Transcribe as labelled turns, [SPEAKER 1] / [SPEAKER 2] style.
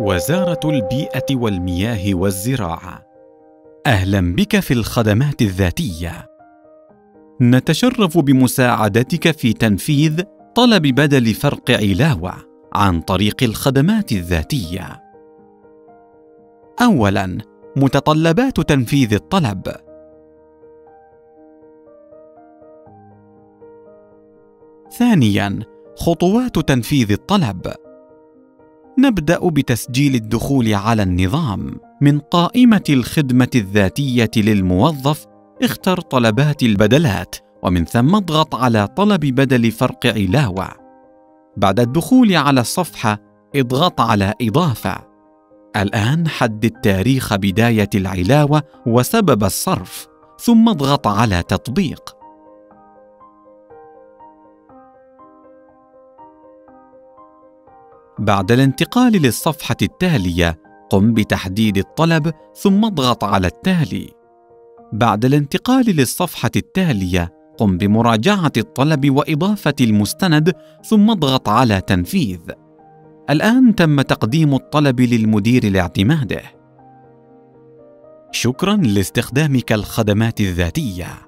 [SPEAKER 1] وزارة البيئة والمياه والزراعة. أهلا بك في الخدمات الذاتية. نتشرف بمساعدتك في تنفيذ طلب بدل فرق علاوة عن طريق الخدمات الذاتية. أولا متطلبات تنفيذ الطلب. ثانيا خطوات تنفيذ الطلب. نبدأ بتسجيل الدخول على النظام. من قائمة الخدمة الذاتية للموظف اختر طلبات البدلات ومن ثم اضغط على طلب بدل فرق علاوة. بعد الدخول على الصفحة اضغط على إضافة. الآن حدد تاريخ بداية العلاوة وسبب الصرف ثم اضغط على تطبيق. بعد الانتقال للصفحة التالية قم بتحديد الطلب ثم اضغط على التالي. بعد الانتقال للصفحة التالية قم بمراجعة الطلب وإضافة المستند ثم اضغط على تنفيذ. الآن تم تقديم الطلب للمدير لاعتماده. شكرا لاستخدامك الخدمات الذاتية